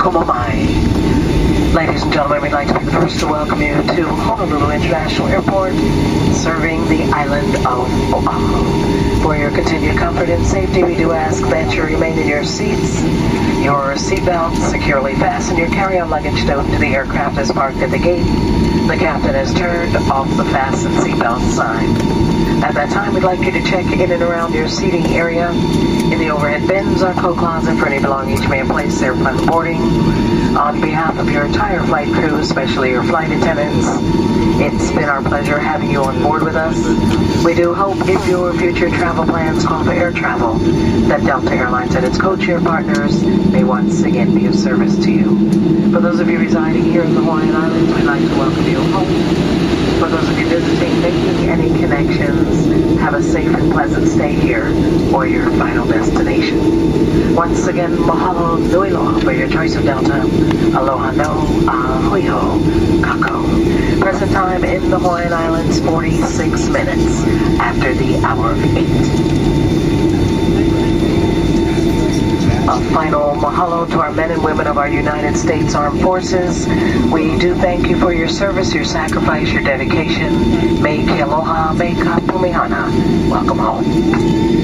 como Mai. Ladies and gentlemen, we'd like to be the first to welcome you to Honolulu International Airport, serving the island of Oahu. For your continued comfort and safety, we do ask that you remain in your seats, your seatbelt securely fastened, your carry-on luggage towed to the aircraft is parked at the gate. The captain has turned off the fasten seatbelt sign. At that time, we'd like you to check in and around your seating area. In the overhead bins or coat closet for any belongings you may have placed there when boarding. On behalf of your entire flight crew, especially your flight attendants, it's been our pleasure having you on board with us. We do hope if your future travel plans call for air travel, that Delta Airlines and its codeshare partners may once again be of service to you. For those of you residing here in the Hawaiian Islands, we'd like to welcome you home. For those of you visiting, making any connections, have a safe and pleasant stay here or your final destination. Once again, mahalo nui for your choice of Delta. Aloha no, ahui ho, kako. Present time in the Hawaiian Islands, 46 minutes after the hour of 8. Mahalo to our men and women of our United States Armed Forces. We do thank you for your service, your sacrifice, your dedication. Make aloha, make pumehana. Welcome home.